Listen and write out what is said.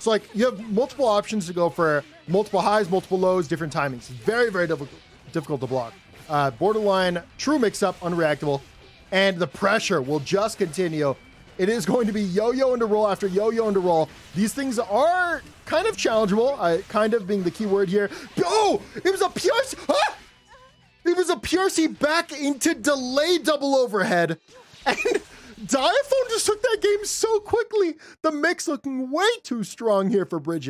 So like you have multiple options to go for multiple highs, multiple lows, different timings. Very, very difficult, difficult to block. Uh, borderline, true mix-up, unreactable, and the pressure will just continue. It is going to be yo-yo into roll after yo-yo into roll. These things are kind of challengeable, uh, kind of being the key word here. Oh, it was a PRC. Ah! It was a PRC back into delay double overhead. Diaphone just took that game so quickly. The mix looking way too strong here for Bridget.